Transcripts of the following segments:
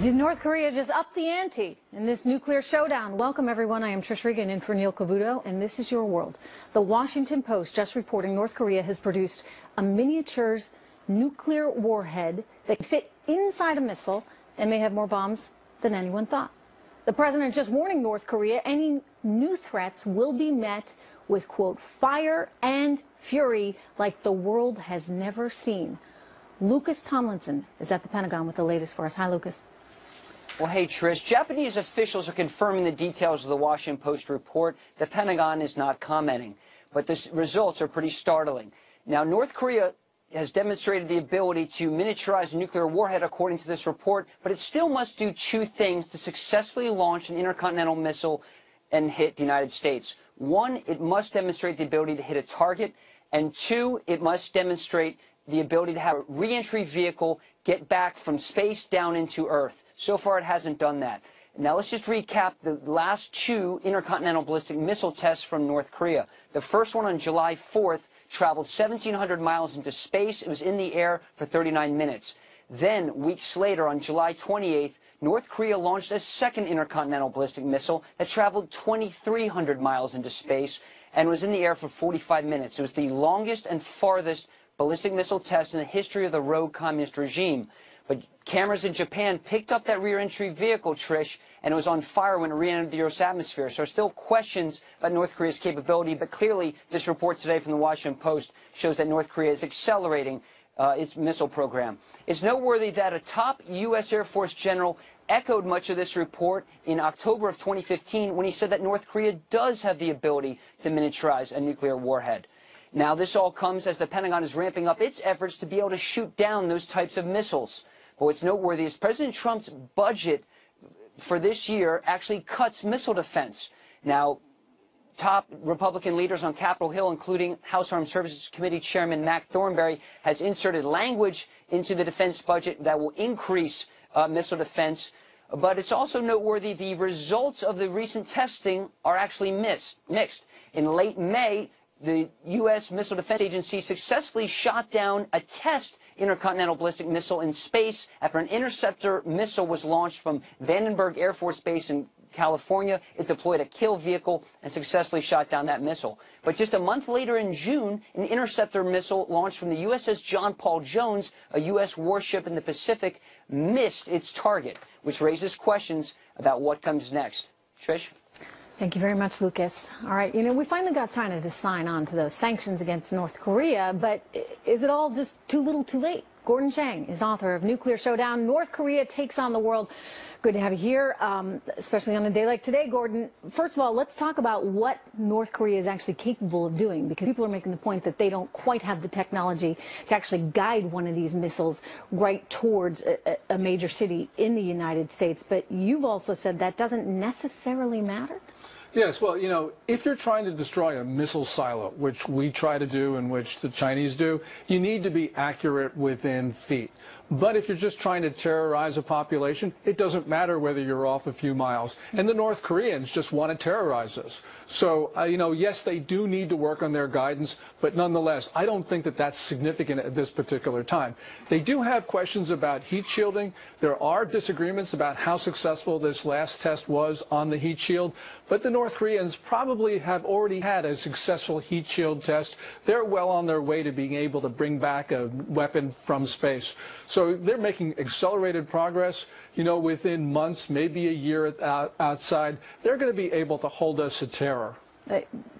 Did North Korea just up the ante in this nuclear showdown? Welcome, everyone. I am Trish Regan in for Neil Cavuto, and this is your world. The Washington Post just reporting North Korea has produced a miniature nuclear warhead that can fit inside a missile and may have more bombs than anyone thought. The president just warning North Korea any new threats will be met with, quote, fire and fury like the world has never seen. Lucas Tomlinson is at the Pentagon with the latest for us. Hi, Lucas. Well, hey, Trish. Japanese officials are confirming the details of the Washington Post report. The Pentagon is not commenting, but the results are pretty startling. Now, North Korea has demonstrated the ability to miniaturize a nuclear warhead, according to this report, but it still must do two things to successfully launch an intercontinental missile and hit the United States. One, it must demonstrate the ability to hit a target, and two, it must demonstrate the ability to have a reentry vehicle get back from space down into Earth. So far, it hasn't done that. Now, let's just recap the last two intercontinental ballistic missile tests from North Korea. The first one on July 4th traveled 1,700 miles into space. It was in the air for 39 minutes. Then, weeks later, on July 28th, North Korea launched a second intercontinental ballistic missile that traveled 2,300 miles into space and was in the air for 45 minutes. It was the longest and farthest ballistic missile test in the history of the rogue communist regime. But cameras in Japan picked up that reentry vehicle, Trish, and it was on fire when it re-entered the Earth's atmosphere. So still questions about North Korea's capability, but clearly this report today from the Washington Post shows that North Korea is accelerating uh, its missile program. It's noteworthy that a top U.S. Air Force general echoed much of this report in October of 2015 when he said that North Korea does have the ability to miniaturize a nuclear warhead. Now, this all comes as the Pentagon is ramping up its efforts to be able to shoot down those types of missiles. But what's noteworthy is President Trump's budget for this year actually cuts missile defense. Now, top Republican leaders on Capitol Hill, including House Armed Services Committee Chairman Mac Thornberry, has inserted language into the defense budget that will increase uh, missile defense. But it's also noteworthy the results of the recent testing are actually missed, mixed. In late May, the U.S. Missile Defense Agency successfully shot down a test intercontinental ballistic missile in space after an interceptor missile was launched from Vandenberg Air Force Base in California. It deployed a kill vehicle and successfully shot down that missile. But just a month later in June, an interceptor missile launched from the USS John Paul Jones, a U.S. warship in the Pacific, missed its target, which raises questions about what comes next. Trish? Thank you very much, Lucas. All right, you know, we finally got China to sign on to those sanctions against North Korea, but is it all just too little too late? Gordon Chang is author of Nuclear Showdown, North Korea Takes on the World. Good to have you here, um, especially on a day like today, Gordon. First of all, let's talk about what North Korea is actually capable of doing, because people are making the point that they don't quite have the technology to actually guide one of these missiles right towards a, a major city in the United States. But you've also said that doesn't necessarily matter. Yes, well, you know, if you're trying to destroy a missile silo, which we try to do and which the Chinese do, you need to be accurate within feet. But if you're just trying to terrorize a population, it doesn't matter whether you're off a few miles. And the North Koreans just want to terrorize us. So, uh, you know, yes, they do need to work on their guidance, but nonetheless, I don't think that that's significant at this particular time. They do have questions about heat shielding. There are disagreements about how successful this last test was on the heat shield, but the North Koreans probably have already had a successful heat shield test. They're well on their way to being able to bring back a weapon from space. So they're making accelerated progress. You know, within months, maybe a year outside, they're going to be able to hold us to terror.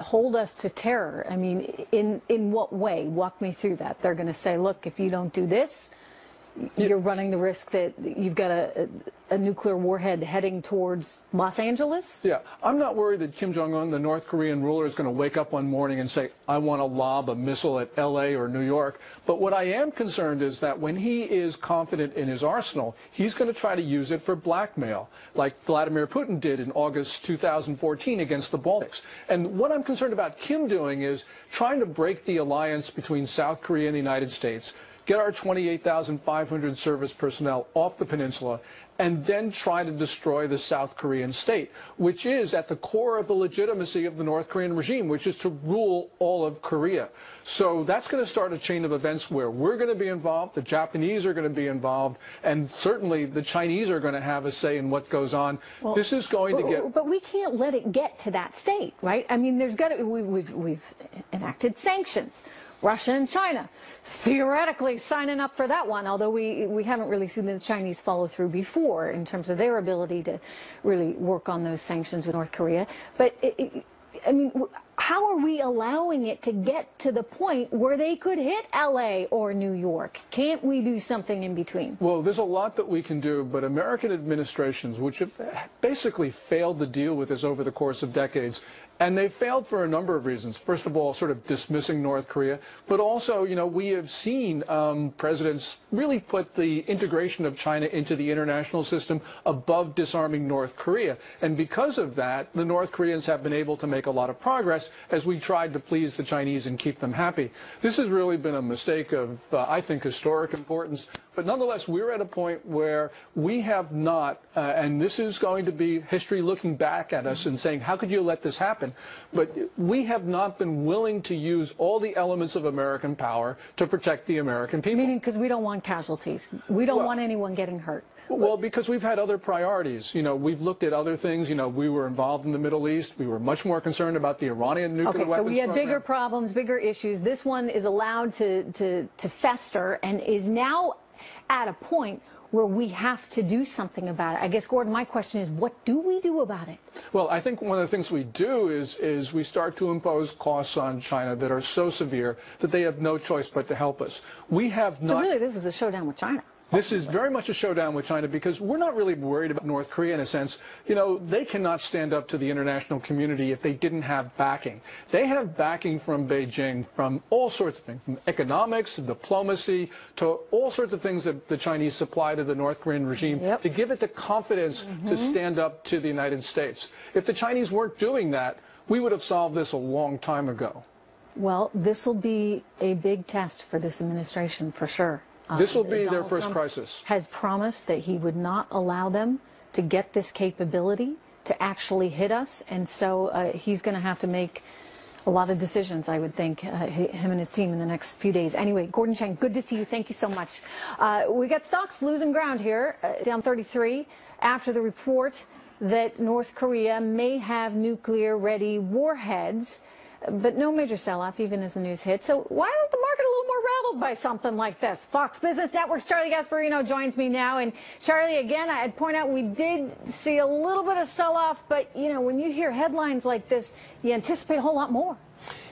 Hold us to terror. I mean, in in what way? Walk me through that. They're going to say, look, if you don't do this, you're running the risk that you've got a, a, nuclear warhead heading towards Los Angeles? Yeah, I'm not worried that Kim Jong un, the North Korean ruler, is going to wake up one morning and say, I want to lob a missile at LA or New York. But what I am concerned is that when he is confident in his arsenal, he's going to try to use it for blackmail, like Vladimir Putin did in August 2014 against the Baltics. And what I'm concerned about Kim doing is trying to break the alliance between South Korea and the United States get our 28,500 service personnel off the peninsula, and then try to destroy the South Korean state, which is at the core of the legitimacy of the North Korean regime, which is to rule all of Korea. So that's going to start a chain of events where we're going to be involved, the Japanese are going to be involved, and certainly the Chinese are going to have a say in what goes on. Well, this is going to get. But we can't let it get to that state, right? I mean, there's got to, we, we've, we've enacted sanctions. Russia and China, theoretically signing up for that one, although we, we haven't really seen the Chinese follow through before in terms of their ability to really work on those sanctions with North Korea. But, it, it, I mean, how are we allowing it to get to the point where they could hit LA or New York? Can't we do something in between? Well, there's a lot that we can do, but American administrations, which have basically failed to deal with this over the course of decades, and they failed for a number of reasons. First of all, sort of dismissing North Korea, but also, you know, we have seen um, presidents really put the integration of China into the international system above disarming North Korea. And because of that, the North Koreans have been able to make a lot of progress as we tried to please the Chinese and keep them happy. This has really been a mistake of, uh, I think, historic importance. But nonetheless, we're at a point where we have not, uh, and this is going to be history looking back at us and saying, how could you let this happen? But we have not been willing to use all the elements of American power to protect the American people. Meaning because we don't want casualties. We don't Well- want anyone getting hurt. Well, because we've had other priorities. You know, we've looked at other things. You know, we were involved in the Middle East. We were much more concerned about the Iranian nuclear Okay, so weapons we had program. bigger problems, bigger issues. This one is allowed to, to, to fester and is now at a point where we have to do something about it. I guess, Gordon, my question is, what do we do about it? Well, I think one of the things we do is is we start to impose costs on China that are so severe that they have no choice but to help us. We have not... So really, this is a showdown with China. This is very much a showdown with China because we're not really worried about North Korea in a sense. You know, they cannot stand up to the international community if they didn't have backing. They have backing from Beijing from all sorts of things, from economics to diplomacy to all sorts of things that the Chinese supply to the North Korean regime Yep. to give it the confidence to mm-hmm. stand up to the United States. If the Chinese weren't doing that, we would have solved this a long time ago. Well, this will be a big test for this administration for sure. Uh, This will be their first Trump crisis. Has promised that he would not allow them to get this capability to actually hit us, and so uh, he's going to have to make a lot of decisions, I would think, uh, him and his team in the next few days. Anyway, Gordon Chang, good to see you. Thank you so much. Uh, we got stocks losing ground here, uh, down 33 after the report that North Korea may have nuclear-ready warheads. But no major sell-off, even as the news hit. So why isn't the market rattled by something like this? Fox Business Network's Charlie Gasparino joins me now. And Charlie, again, I'd point out we did see a little bit of sell-off, but you know, when you hear headlines like this, you anticipate a whole lot more.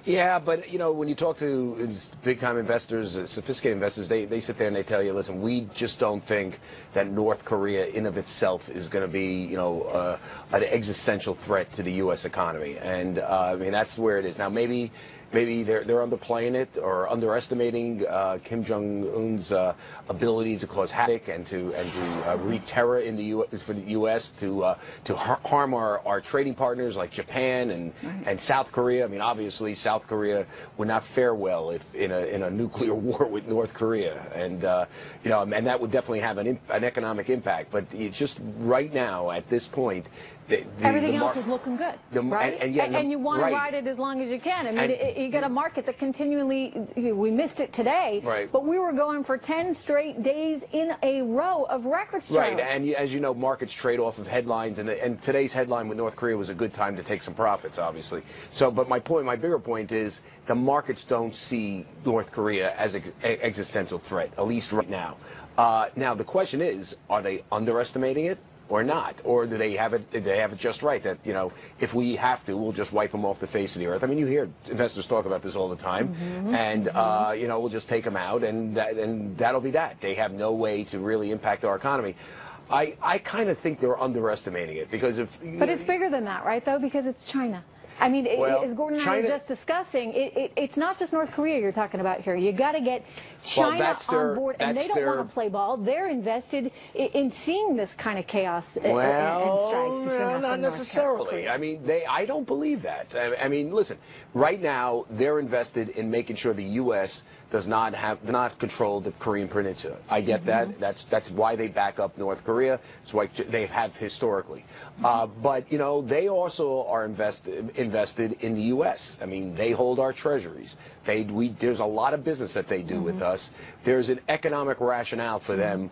Yeah, but you know, when you talk to big-time investors, uh, sophisticated investors, they, they sit there and they tell you, listen, we just don't think that North Korea in of itself is going to be, you know, uh, an existential threat to the U.S. economy. And uh, I mean, that's where it is now. Maybe. Maybe they're, they're underplaying it or underestimating uh, Kim Jong Un's uh, ability to cause havoc and to and to uh, wreak terror in the U for the U.S. to uh, to har- harm our, our trading partners like Japan and and South Korea. I mean, obviously, South Korea would not fare well if in a in a nuclear war with North Korea, and uh, you know, and that would definitely have an imp- an economic impact. But just right now, at this point, the, the, Everything the else is looking good, the- and- right? and yeah, and, the- you want right. to ride it as long as you can. I mean, And- it, you got a market that continually, we missed it today, Right. but we were going for 10 straight days in a row of records. Right, and as you know, markets trade off of headlines, and, and today's headline with North Korea was a good time to take some profits, obviously. So, but my point, my bigger point is the markets don't see North Korea as an existential threat, at least right now. Uh, now, the question is, are they underestimating it? Or not, or do they have it? Do they have it just right that you know, if we have to, we'll just wipe them off the face of the earth. I mean, you hear investors talk about this all the time, and uh, you know, we'll just take them out, and that, and that'll be that. They have no way to really impact our economy. I, I kind of think they're underestimating it because if But it's bigger than that, right, though, because it's China. I mean, it- Well, as Gordon and I were just discussing, it, it, it's not just North Korea you're talking about here. You got to get China that's their- on board, and they don't want to play ball. They're invested in, in seeing this kind of chaos uh, uh, and Well, strife not necessarily. I mean, they. I don't believe that. I, I mean, listen. Right now, they're invested in making sure the U.S. does not have does not control the Korean Peninsula. I get that. That's that's why they back up North Korea. It's why they have historically. Uh, but you know, they also are invested invested in the U.S. I mean, they hold our treasuries. They we there's a lot of business that they do with us. There's an economic rationale for them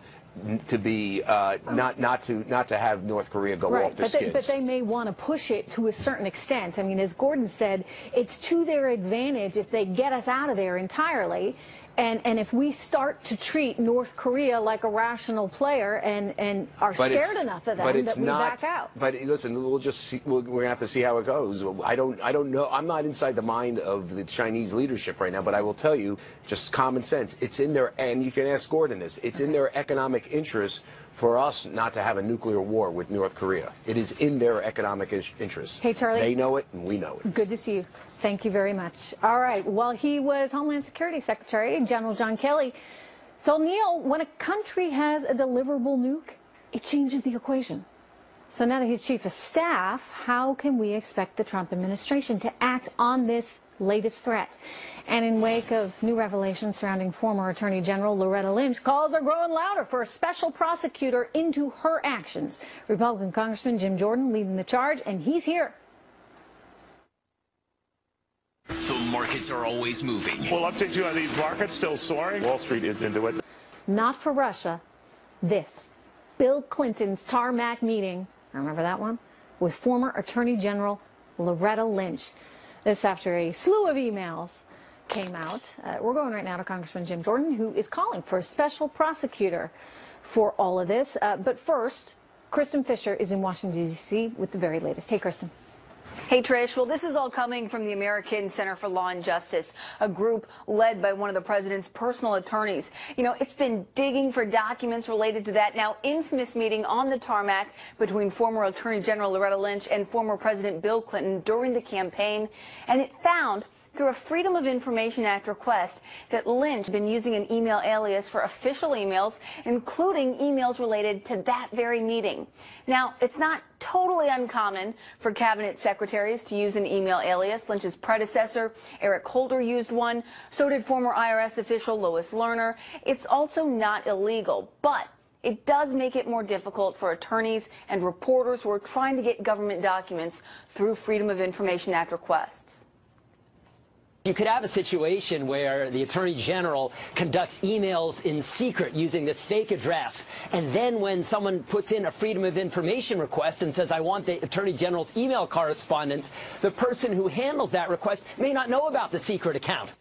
to be uh, not not to not to have North Korea go Right, off the but they, skids. but they may want to push it to a certain extent. I mean, as Gordon said, it's to their advantage if they get us out of there entirely. And, and if we start to treat North Korea like a rational player and, and are But scared enough of but them it's that we not, back out. But listen, we'll just see, we'll, we're gonna have to see how it goes. I don't, I don't know. I'm not inside the mind of the Chinese leadership right now, but I will tell you, just common sense. It's in their, and you can ask Gordon this. It's in their economic interest for us not to have a nuclear war with North Korea. It is in their economic interest. Hey, Charlie. They know it, and we know it. Good to see you. Thank you very much. All right. While he was Homeland Security Secretary, General John Kelly told Neil when a country has a deliverable nuke, it changes the equation. So now that he's chief of staff, how can we expect the Trump administration to act on this latest threat? And in wake of new revelations surrounding former Attorney General Loretta Lynch, calls are growing louder for a special prosecutor into her actions. Republican Congressman Jim Jordan leading the charge, and he's here. The markets are always moving. We'll update you on these markets still soaring. Wall Street is into it. not for Russia, this Bill Clinton's tarmac meeting, I remember that one, with former Attorney General Loretta Lynch. This after a slew of emails came out. Uh, we're going right now to Congressman Jim Jordan, who is calling for a special prosecutor for all of this. Uh, but first, Kristin Fisher is in Washington, D.C. with the very latest. Hey, Kristin. Hey, Trish. Well, this is all coming from the American Center for Law and Justice, a group led by one of the president's personal attorneys. You know, it's been digging for documents related to that now infamous meeting on the tarmac between former Attorney General Loretta Lynch and former President Bill Clinton during the campaign. And it found through a Freedom of Information Act request that Lynch had been using an email alias for official emails, including emails related to that very meeting. Now, it's not totally uncommon for cabinet secretaries to use an email alias. Lynch's predecessor, Eric Holder, used one. So did former IRS official Lois Lerner. It's also not illegal, but it does make it more difficult for attorneys and reporters who are trying to get government documents through Freedom of Information Act requests. You could have a situation where the Attorney General conducts emails in secret using this fake address, and then when someone puts in a Freedom of Information request and says, I want the Attorney General's email correspondence, the person who handles that request may not know about the secret account.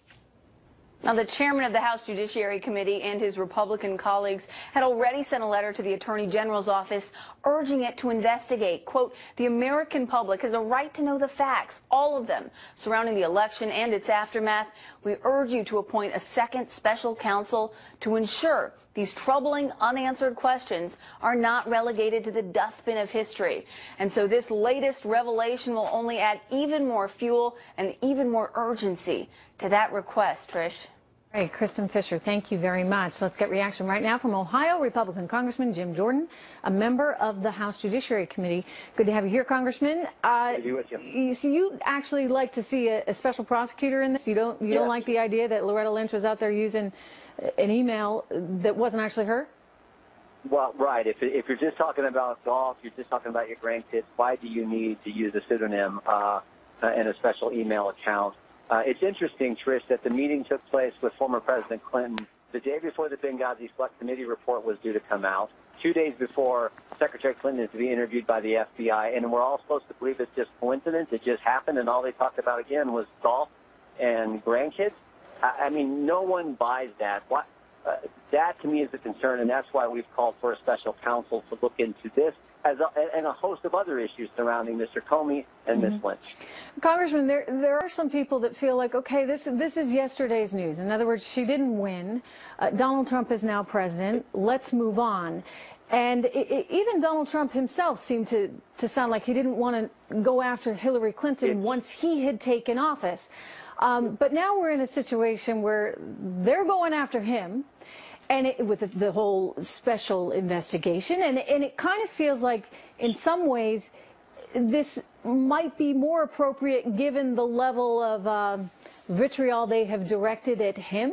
Now, the chairman of the House Judiciary Committee and his Republican colleagues had already sent a letter to the Attorney General's office urging it to investigate. Quote, the American public has a right to know the facts, all of them, surrounding the election and its aftermath. We urge you to appoint a second special counsel to ensure these troubling unanswered questions are not relegated to the dustbin of history. And so this latest revelation will only add even more fuel and even more urgency to that request, Trish. Hey, Kristin Fisher, thank you very much. Let's get reaction right now from Ohio Republican Congressman Jim Jordan, a member of the House Judiciary Committee. Good to have you here, Congressman. Uh, Good to be with you. you see, you actually like to see a, a special prosecutor in this. You don't. You don't like the idea that Loretta Lynch was out there using an email that wasn't actually her. Well, right. If, if you're just talking about golf, you're just talking about your grandkids, why do you need to use a pseudonym uh, uh, and a special email account? Uh, it's interesting, Trish, that the meeting took place with former President Clinton the day before the Benghazi Select Committee report was due to come out, two days before Secretary Clinton is to be interviewed by the FBI, and we're all supposed to believe it's just coincidence. It just happened, and all they talked about again was golf and grandkids. I, I mean, no one buys that. What? Uh, that to me is a concern, and that's why we've called for a special counsel to look into this as a, and a host of other issues surrounding Mr. Comey and Ms. Lynch. Congressman, there there are some people that feel like, okay, this this is yesterday's news. In other words, she didn't win. Uh, Donald Trump is now president. Let's move on. And i i even Donald Trump himself seemed to, to sound like he didn't want to go after Hillary Clinton It- once he had taken office. Um, but now we're in a situation where they're going after him and it, with the, whole special investigation and, and it kind of feels like in some ways this might be more appropriate given the level of um, vitriol they have directed at him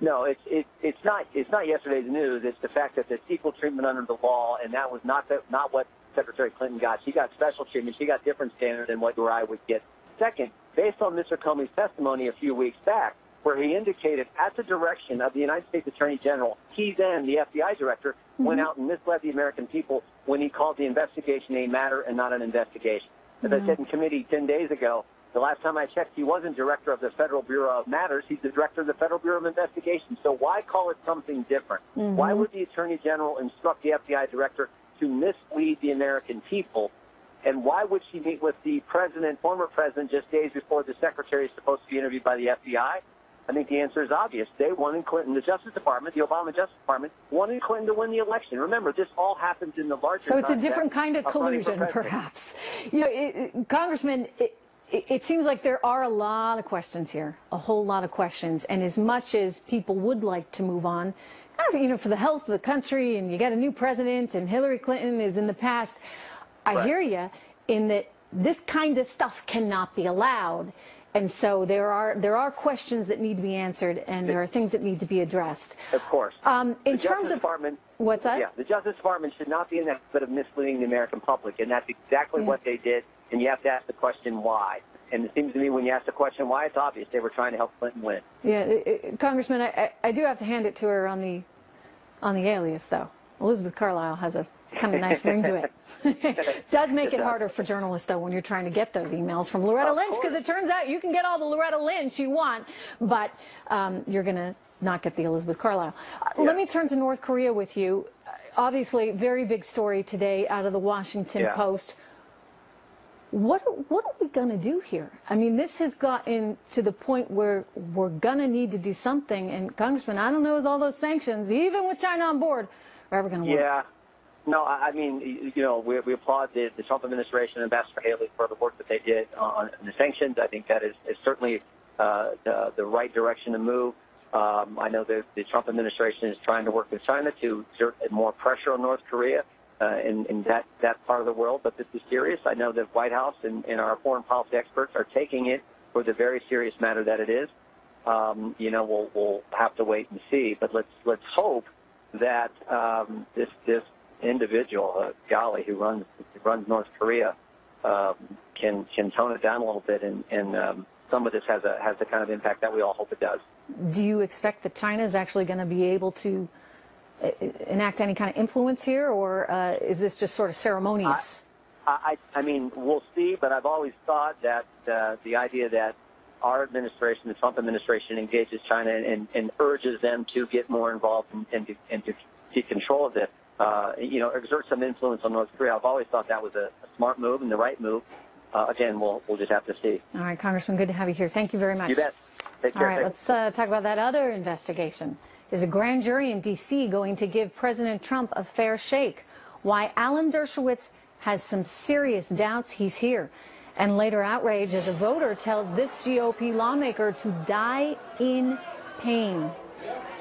No, it's it, it's not it's not yesterday's news. It's the fact that there's equal treatment under the law, and that was not the, not what Secretary Clinton got. She got special treatment. She got different standard than what I would get. Second, based on Mr. Comey's testimony a few weeks back, where he indicated at the direction of the United States Attorney General, he then, the FBI director, mm-hmm. went out and misled the American people when he called the investigation a matter and not an investigation. As mm-hmm. I said in committee 10 days ago, the last time I checked, he wasn't director of the Federal Bureau of Matters. He's the director of the Federal Bureau of Investigation. So why call it something different? Mm-hmm. Why would the Attorney General instruct the FBI director to mislead the American people? And why would she meet with the president, former president, just days before the secretary is supposed to be interviewed by the FBI? I think the answer is obvious. They wanted Clinton, the Justice Department, the Obama Justice Department, wanted Clinton to win the election. Remember, this all happens in the larger. So it's a different kind of collusion, perhaps. You know, it, Congressman. It, it seems like there are a lot of questions here, a whole lot of questions. And as much as people would like to move on, you know, for the health of the country, and you got a new president, and Hillary Clinton is in the past, I right. hear you in that this kind of stuff cannot be allowed. And so there are there are questions that need to be answered, and there are things that need to be addressed. Of course. Um, in the terms Justice of Department, what's that? Yeah, the Justice Department should not be in the habit of misleading the American public, and that's exactly yeah. what they did and you have to ask the question why. And it seems to me when you ask the question why, it's obvious they were trying to help Clinton win. Yeah, it, it, Congressman, I, I, do have to hand it to her on the on the alias, though. Elizabeth Carlisle has a kind of nice ring to it. Does make it harder for journalists, though, when you're trying to get those emails from Loretta of Lynch, because it turns out you can get all the Loretta Lynch you want, but um, you're going to not get the Elizabeth Carlisle. Uh, yeah. Let me turn to North Korea with you. Obviously, very big story today out of the Washington yeah. Post what what are we going to do here? I mean, this has gotten to the point where we're going to need to do something. And Congressman, I don't know with all those sanctions, even with China on board, are ever going to work. No, I mean, you know, we, we applaud the, the Trump administration and Ambassador Haley for the work that they did on the sanctions. I think that is, is certainly uh, the, the right direction to move. Um, I know that the Trump administration is trying to work with China to exert more pressure on North Korea uh, in, in that, that part of the world. But this is serious. I know that the White House and, and our foreign policy experts are taking it for the very serious matter that it is. Um, you know, we'll, we'll have to wait and see. But let's let's hope that um, this this individual, uh, Gali, who runs who runs North Korea, um, can can tone it down a little bit, and, and um, some of this has a has the kind of impact that we all hope it does. Do you expect that China is actually going to be able to enact any kind of influence here, or uh, is this just sort of ceremonious? I, I, I, mean, we'll see, but I've always thought that uh, the idea that our administration, the Trump administration, engages China and, and urges them to get more involved and, and, to, and to take control of this, uh, you know, exert some influence on North Korea. I've always thought that was a, a smart move and the right move. Uh, again, we'll, we'll just have to see. All right, Congressman, good to have you here. Thank you very much. You bet. Take care. All right, let's uh, talk about that other investigation. Is a grand jury in D.C. going to give President Trump a fair shake? Why Alan Dershowitz has some serious doubts he's here. And later outrage as a voter tells this GOP lawmaker to die in pain.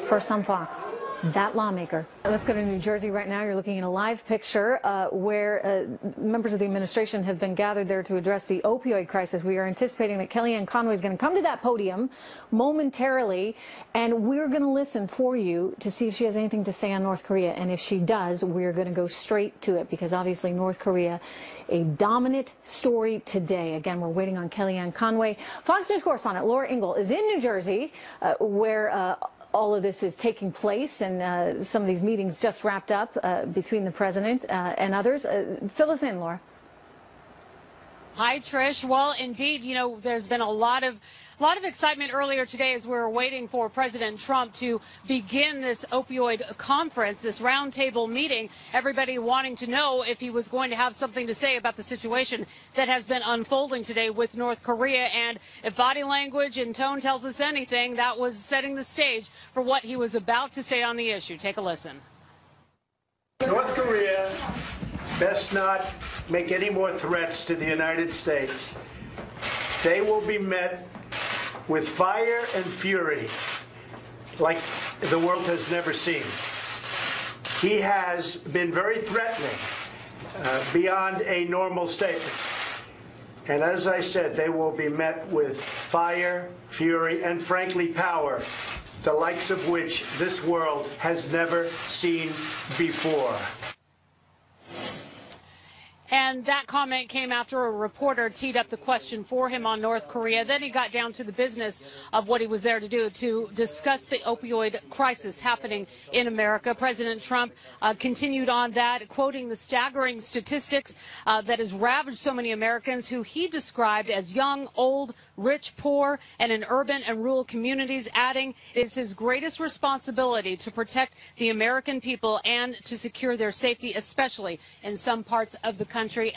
First on Fox that lawmaker. Let's go to New Jersey right now. You're looking at a live picture uh, where uh, members of the administration have been gathered there to address the opioid crisis. We are anticipating that Kellyanne Conway is going to come to that podium momentarily, and we're going to listen for you to see if she has anything to say on North Korea. And if she does, we're going to go straight to it because obviously North Korea, a dominant story today. Again, we're waiting on Kellyanne Conway. Fox News correspondent Laura Ingle is in New Jersey, uh, where uh, all of this is taking place, and uh, some of these meetings just wrapped up uh, between the president uh, and others. Uh, fill us in, Laura. Hi, Trish. Well, indeed, you know, there's been a lot of a lot of excitement earlier today as we were waiting for President Trump to begin this opioid conference, this roundtable meeting. Everybody wanting to know if he was going to have something to say about the situation that has been unfolding today with North Korea. And if body language and tone tells us anything, that was setting the stage for what he was about to say on the issue. Take a listen. North Korea best not make any more threats to the United States. They will be met with fire and fury like the world has never seen. He has been very threatening uh, beyond a normal statement. And as I said, they will be met with fire, fury, and frankly, power the likes of which this world has never seen before. And that comment came after a reporter teed up the question for him on North Korea. Then he got down to the business of what he was there to do, to discuss the opioid crisis happening in America. President Trump uh, continued on that, quoting the staggering statistics uh, that has ravaged so many Americans who he described as young, old, rich, poor, and in urban and rural communities, adding it's his greatest responsibility to protect the American people and to secure their safety, especially in some parts of the country. Adding